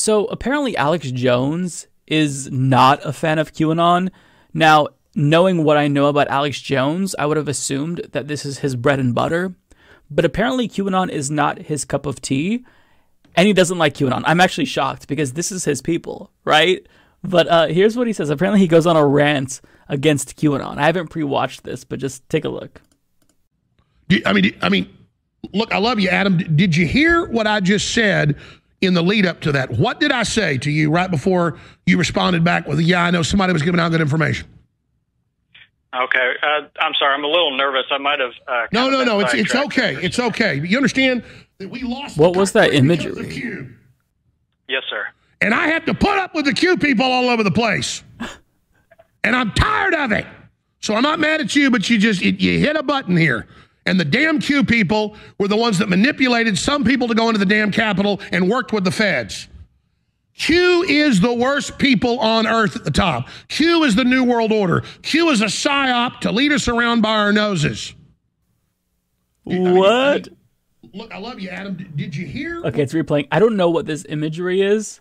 So apparently, Alex Jones is not a fan of QAnon. Now, knowing what I know about Alex Jones, I would have assumed that this is his bread and butter. But apparently, QAnon is not his cup of tea, and he doesn't like QAnon. I'm actually shocked because this is his people, right? But uh, here's what he says. Apparently, he goes on a rant against QAnon. I haven't pre-watched this, but just take a look. I mean, I mean, look, I love you, Adam. Did you hear what I just said in the lead up to that? What did I say to you right before you responded back with, "Yeah, I know somebody was giving out good information." Okay, uh, I'm sorry. I'm a little nervous. I might have. Uh, no, no, no. It's it's okay. It's okay. You understand that we lost. What was that imagery? Yes, sir. And I have to put up with the Q people all over the place, and I'm tired of it. So I'm not mad at you, but you just it, you hit a button here. And the damn Q people were the ones that manipulated some people to go into the damn Capitol and worked with the feds. Q is the worst people on earth at the top. Q is the New World Order. Q is a psyop to lead us around by our noses. What? I mean, I mean, look, I love you, Adam. Did you hear? Okay, it's replaying. I don't know what this imagery is,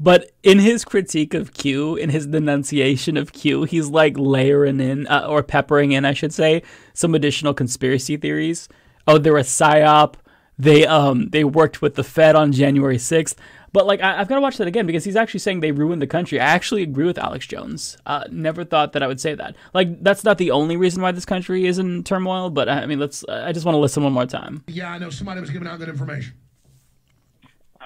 but in his critique of Q, in his denunciation of Q, he's like layering in, uh, or peppering in, I should say, some additional conspiracy theories. Oh, they're a psyop. They um they worked with the Fed on January sixth. But like I, have got to watch that again because he's actually saying they ruined the country. I actually agree with Alex Jones. Uh, never thought that I would say that. Like that's not the only reason why this country is in turmoil. But I mean, let's. I just want to listen one more time. Yeah, I know somebody was giving out good information.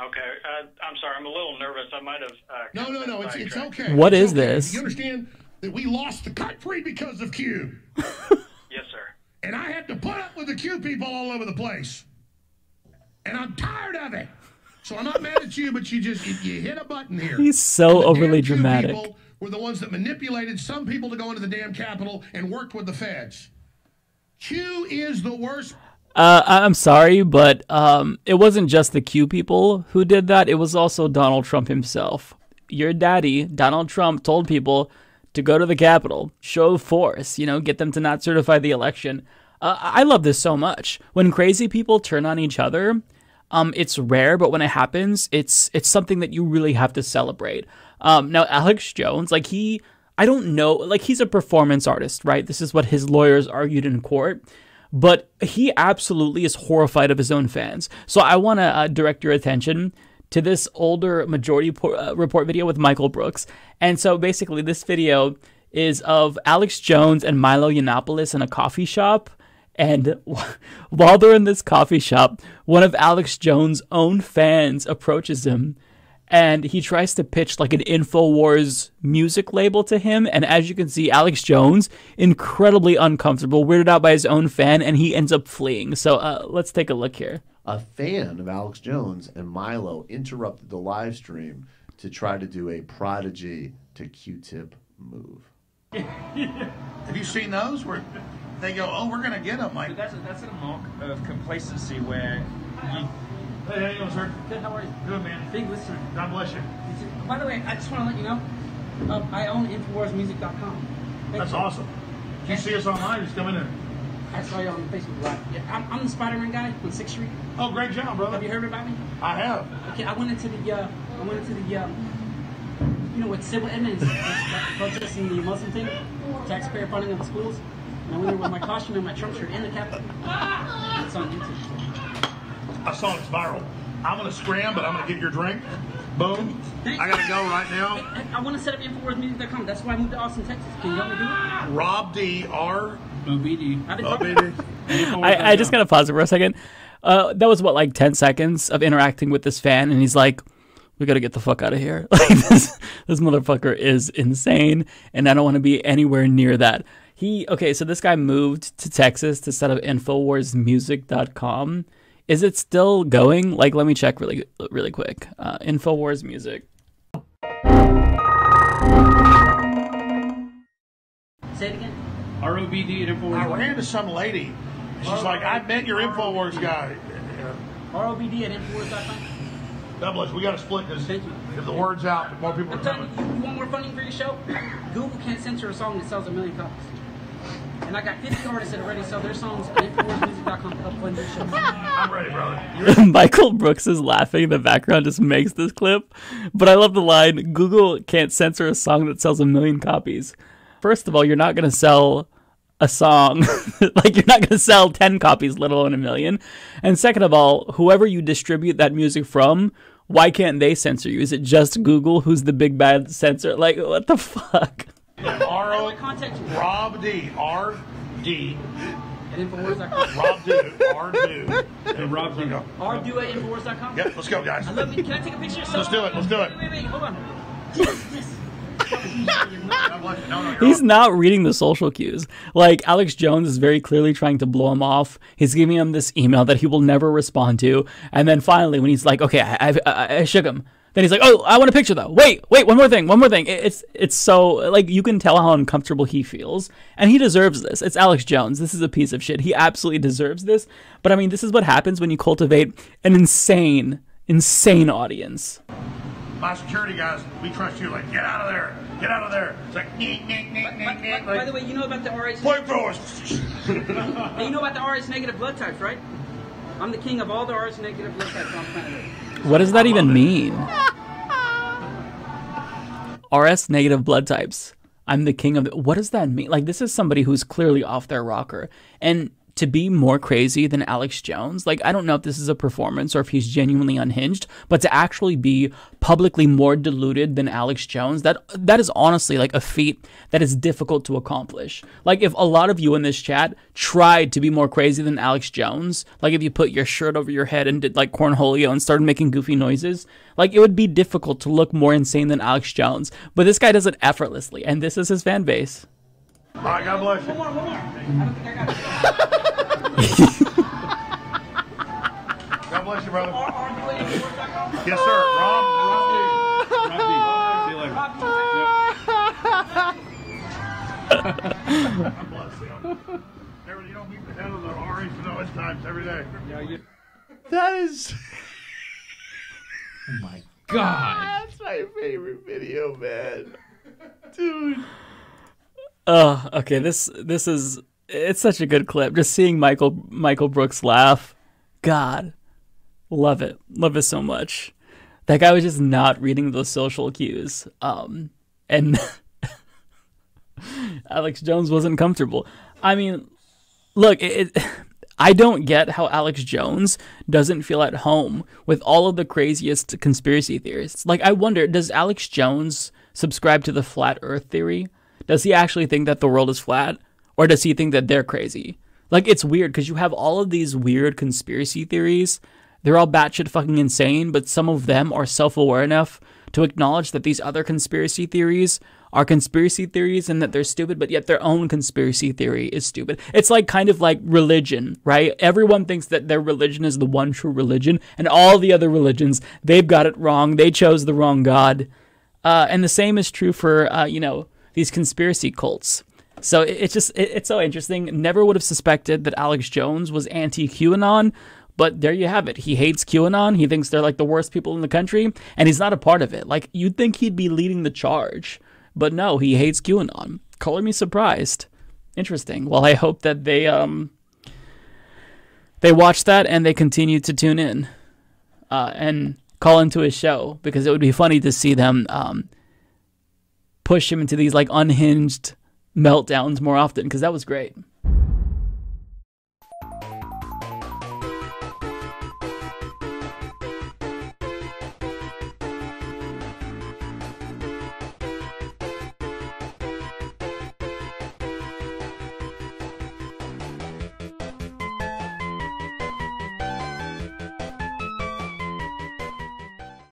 Okay, uh, I'm sorry. I'm a little nervous. I might have. Uh, no, no, no. It's it's okay. What it's is okay. this? You understand that we lost the country because of Q. yes, sir. And I had to put up with the Q people all over the place, and I'm tired of it. So I'm not mad at you, but you just you hit a button here. He's so overly dramatic. Were the ones that manipulated some people to go into the damn Capitol and worked with the feds. Q is the worst. Uh, I'm sorry, but um, it wasn't just the Q people who did that. It was also Donald Trump himself. Your daddy, Donald Trump, told people to go to the Capitol, show force, you know, get them to not certify the election. Uh, I love this so much. When crazy people turn on each other, um, it's rare, but when it happens, it's it's something that you really have to celebrate. Um, now, Alex Jones, like he, I don't know, like he's a performance artist, right? This is what his lawyers argued in court. But he absolutely is horrified of his own fans. So I want to uh, direct your attention to this older majority uh, report video with Michael Brooks. And so basically, this video is of Alex Jones and Milo Yiannopoulos in a coffee shop and while they're in this coffee shop, one of Alex Jones' own fans approaches him and he tries to pitch like an InfoWars music label to him. And as you can see, Alex Jones, incredibly uncomfortable, weirded out by his own fan, and he ends up fleeing. So uh, let's take a look here. A fan of Alex Jones and Milo interrupted the live stream to try to do a prodigy to Q tip move. Have you seen those? Where they go, oh, we're going to get them. Like that's a, that's a mark of complacency where you. Hey, how you doing, sir? Good. How are you? Good, man. Big listener. God bless you. By the way, I just want to let you know, um, I own InfoWarsMusic.com. That's you. awesome. Did you see us online? Just come in there. I saw you on Facebook Live. Yeah, I'm, I'm the Spider-Man guy on Sixth Street. Oh, great job, brother. Have you heard about me? I have. Okay, I went into the, uh, I went into the, uh, you know, what Civil Edmonds protesting the Muslim thing, taxpayer funding of the schools. And I went there with my costume and my Trump shirt in the Capitol. It's on YouTube. I saw it's viral. I'm gonna scram, but I'm gonna get your drink. Boom. I gotta go right now. I, I, I want to set up InfoWarsMusic.com. That's why I moved to Austin, Texas. Can you help me do it? Rob D R OBD. OBD. I, I just gotta pause it for a second. Uh, that was what like ten seconds of interacting with this fan, and he's like, "We gotta get the fuck out of here." Like this, this motherfucker is insane, and I don't want to be anywhere near that. He okay, so this guy moved to Texas to set up InfoWarsMusic.com. Is it still going? Like, let me check really, really quick. Uh, Infowars Music. Say it again. ROBD at Infowars. I ran into some lady. She's like, I met your Infowars guy. ROBD at Infowars.com. God bless. We got to split this. Thank you. If the word's out, more people I'm are coming. You, you want more funding for your show? Google can't censor a song that sells a million copies. And I got 50 artists that already sell their songs on InfoWarsMusic.com to help fund your show. I'm ready, brother. Michael Brooks is laughing in the background just makes this clip. But I love the line Google can't censor a song that sells a million copies. First of all, you're not going to sell a song. like, you're not going to sell 10 copies, let alone a million. And second of all, whoever you distribute that music from, why can't they censor you? Is it just Google who's the big bad censor? Like, what the fuck? R O Contact you Rob D R D at InfoWars.com. Rob Do R Do and Rob D. Or do at InfoWars.com. Yep, let's go, guys. I love you. Can I take a picture of yourself? Let's do it, let's do it. Wait, wait, wait, hold on. Yes, yes. No, no, you're He's not reading the social cues. Like Alex Jones is very clearly trying to blow him off. He's giving him this email that he will never respond to, and then finally, when he's like, "Okay, I, I, I, I shook him," then he's like, "Oh, I want a picture though. Wait, wait, one more thing, one more thing." It's it's so like you can tell how uncomfortable he feels, and he deserves this. It's Alex Jones. This is a piece of shit. He absolutely deserves this. But I mean, this is what happens when you cultivate an insane, insane audience. My security guys, we trust you. Like, get out of there. Get out of there. It's like, neek, neek, neek, By, neek, by, neek. by the way, you know about the RH. flamethrowers. Hey, you know about the RH negative blood types, right? I'm the king of all the RH negative blood types on planet Earth. What does that even mean? RS negative blood types. I'm the king of. The, what does that mean? Like this is somebody who's clearly off their rocker, and to be more crazy than Alex Jones. Like I don't know if this is a performance or if he's genuinely unhinged, but to actually be publicly more deluded than Alex Jones, that that is honestly like a feat that is difficult to accomplish. Like if a lot of you in this chat tried to be more crazy than Alex Jones, like if you put your shirt over your head and did like cornholio and started making goofy noises, like it would be difficult to look more insane than Alex Jones. But this guy does it effortlessly, and this is his fan base. All right, God bless you. One more, one more. I don't think I got it. God bless you, brother. Or, or do it InfoWars.com. Yes, sir. Rob, Rob D. Rob, God bless you. You don't meet the head of the times every day. That is. Oh my god. That's my favorite video, man. Dude. Oh, okay. This this is it's such a good clip. Just seeing Michael Michael Brooks laugh, God, love it, love it so much. That guy was just not reading those social cues, um, and Alex Jones wasn't comfortable. I mean, look, it, it, I don't get how Alex Jones doesn't feel at home with all of the craziest conspiracy theorists. Like, I wonder, does Alex Jones subscribe to the flat Earth theory? Does he actually think that the world is flat, or does he think that they're crazy? Like, it's weird because you have all of these weird conspiracy theories. They're all batshit fucking insane, but some of them are self aware enough to acknowledge that these other conspiracy theories are conspiracy theories and that they're stupid, but yet their own conspiracy theory is stupid. It's like kind of like religion, right? Everyone thinks that their religion is the one true religion, and all the other religions, they've got it wrong. They chose the wrong God. Uh, and the same is true for, uh, you know, these conspiracy cults. So it's just it's so interesting. Never would have suspected that Alex Jones was anti QAnon, but there you have it. He hates QAnon. He thinks they're like the worst people in the country, and he's not a part of it. Like, you'd think he'd be leading the charge, but no, he hates QAnon. Color me surprised. Interesting. Well, I hope that they, um, they watch that and they continue to tune in uh, and call into his show because it would be funny to see them um, push him into these like unhinged meltdowns more often because that was great.